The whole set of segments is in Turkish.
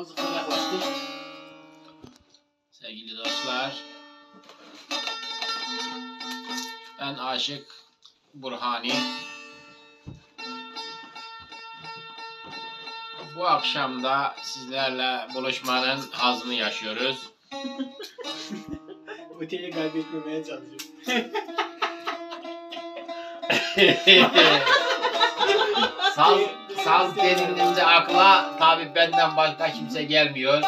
Azıcık yaklaştık. Sevgili dostlar. Ben Aşık Burhani. Bu akşam da sizlerle buluşmanın hazını yaşıyoruz. Oteli kaybetmemeye çalışıyor. saz, saz denilince akla tabi benden başka kimse gelmiyor.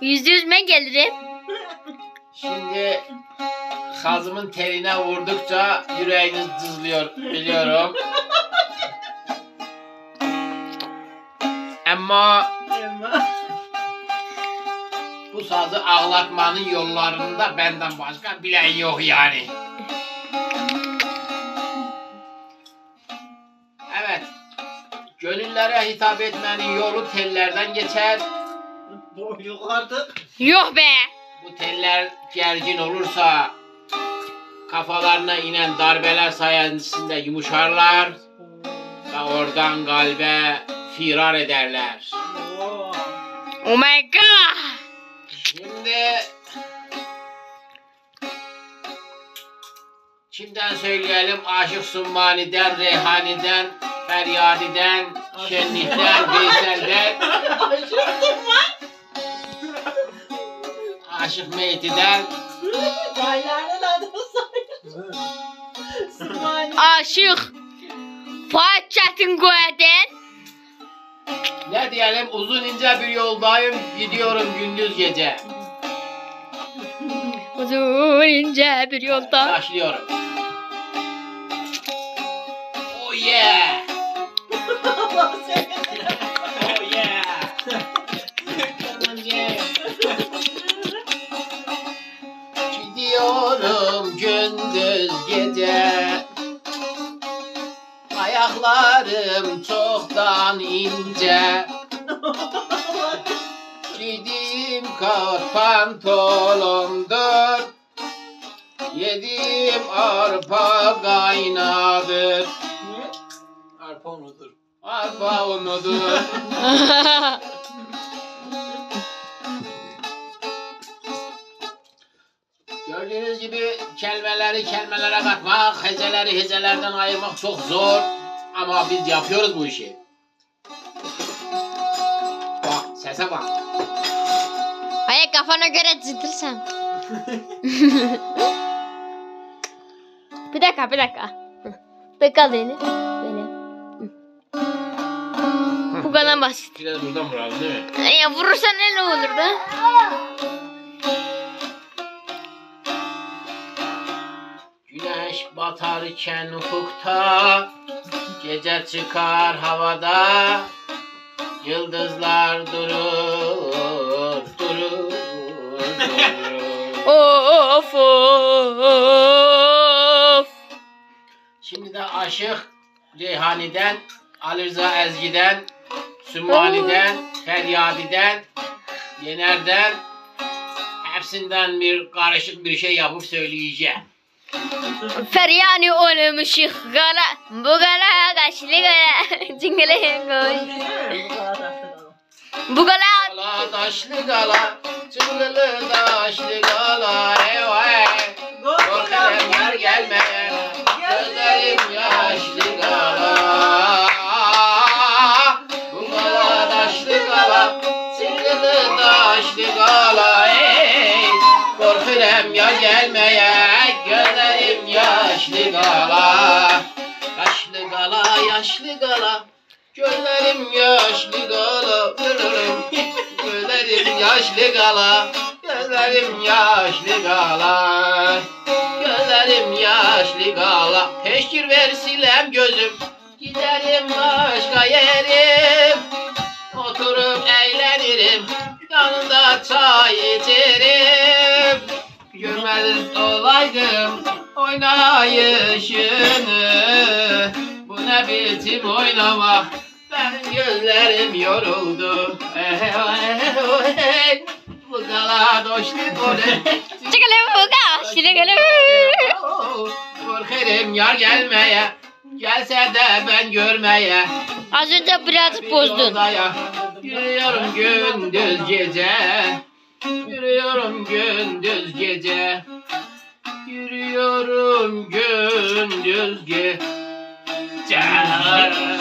Yüzde yüz ben gelirim. Şimdi sazımın teline vurdukça yüreğiniz dızlıyor biliyorum. Ama bu sazı ağlatmanın yollarında benden başka bilen yok yani. Gönüllere hitap etmenin yolu tellerden geçer. bu yukarıda Yok be. Bu teller gergin olursa kafalarına inen darbeler sayesinde yumuşarlar ve oradan kalbe firar ederler. Oh my god. Şimdi Şimdiden söyleyelim Aşık Summani'den, Reyhani'den, Feryadi'den, Şenlik'ten, Veysel'den, Aşık Meyti'den, Baylardan adamı sayıyor. Sübhane. Aşık. Fuat Çetin Goya'den. Ne diyelim uzun ince bir yoldayım gidiyorum gündüz gece. Uzun ince bir yolda. Başlıyorum. Oh yeah! Ayaklarım çoktan ince. Giydiğim kot pantolondur. Yediğim arpa kaynadır. Arpa unutur. Arpa unudur. Gördüğünüz gibi kelimeleri kelimelere katmak, heceleri hecelerden ayırmak çok zor. Ama biz yapıyoruz bu işi. Bak sese bak. Hayır kafana göre ciddirsen. bir dakika bir dakika. Bekle beni. Beni. Bu kadar basit. Biraz buradan vuralım değil mi? Ya vurursan ne olur da? Güneş batarken ufukta Gece çıkar havada Yıldızlar durur, durur, durur. Of of. Şimdi de Aşık Reyhani'den, Ali Rıza Ezgi'den, Sümmani'den, Feryadi'den, Yener'den hepsinden bir karışık bir şey yapıp söyleyeceğim. Feryani olmuşuk gala. Bu gala kaçlı gala. Cingale koş. Bu. Gala taşlı gala, çıngılı taşlı gala, ey Korkarım yar gelmeye, gözlerim yaşlı gala. Bu gala taşlı gala, çıngılı taşlı gala, ey Korkarım yar gelmeye, yaşlı gala, gözlerim yaşlı gala. Gözlerim yaşlı gala, gözlerim yaşlı gala. Gözlerim yaşlı gala, peşkir versilem gözüm. Giderim başka yerim, oturup eğlenirim. Yanında çay içerim. Görmez olaydım oynayışını. Ne biçim oynamak, benim gözlerim yoruldu. Eh, eh, eh, Bu gala doşlu kore. Bu gala. Cingale. Korkarım yar gelmeye. Gelse de ben görmeye. Az önce birazcık Bir bozdun. Yürüyorum gündüz gece. Yürüyorum gündüz gece. Yürüyorum gündüz gece. Bye.